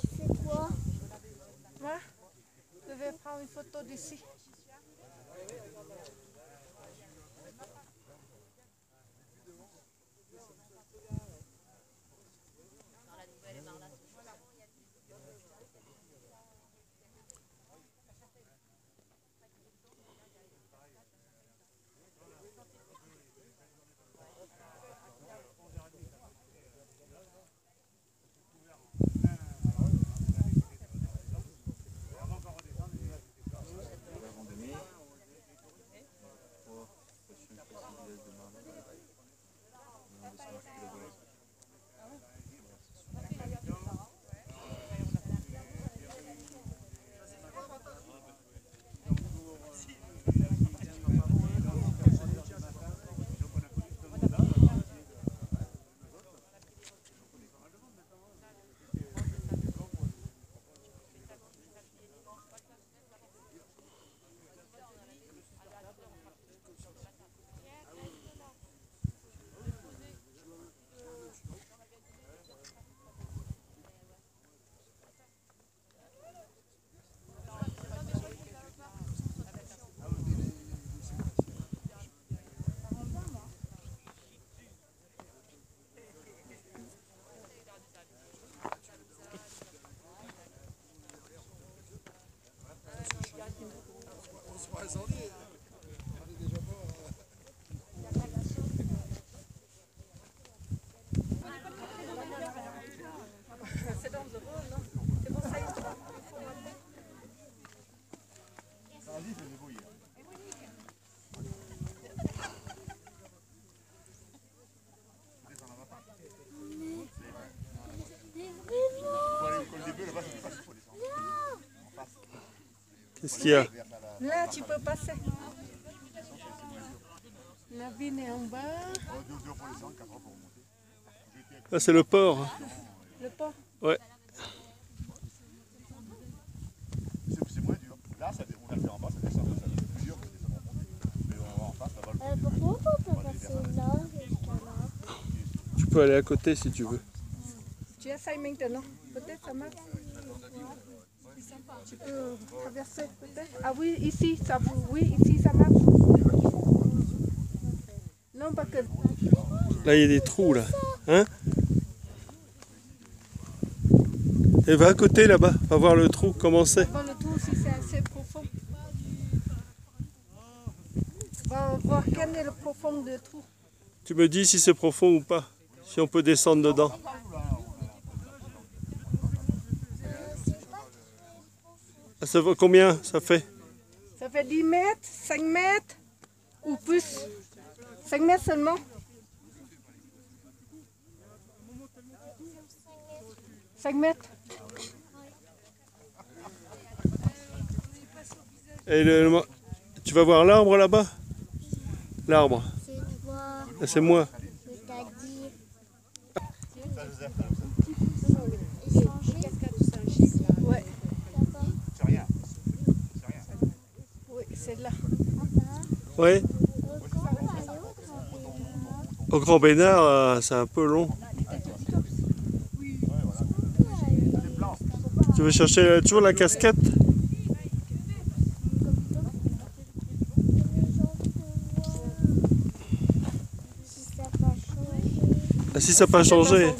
Tu fais quoi? Moi, je vais prendre une photo d'ici. Qu'est-ce qu'il y a Là, tu peux passer. La vigne est en bas. Ah, c'est le port. Le pont. Ouais. C'est c'est moins dur. Là, ça, on va le faire en bas, ça descend, ça va être plus dur que de descendre en montée. Mais on va en face, là-bas, le euh, Pourquoi on peut passer là jusqu'à là? Tu peux aller à côté si tu veux. Tu essayes maintenant. Peut-être ça marche. Tu peux traverser peut-être. Ah oui, ici, ça, oui, ici ça marche. Non, parce que Là, il y a des trous, là. Hein? Et va à côté, là-bas. Va voir le trou, comment c'est. Bon, le trou, si c'est assez profond. Va voir quel est le profond du trou. Tu me dis si c'est profond ou pas. Si on peut descendre dedans. Ça combien ça fait? Ça fait 10 mètres, 5 mètres ou plus. 5 mètres seulement. 5 mètres. Et le- le- tu vas voir l'arbre là-bas? L'arbre. C'est Ah, C'est moi. je t'ai dit. Ça, Joseph, Échanger. Ouais, D'accord. c'est rien. C'est rien. Oui, c'est là. Ouais. Comment aller au grand Bénard, euh, c'est un peu long. Tu veux chercher toujours la casquette? Si ça. Ah, Si ça n'a pas changé.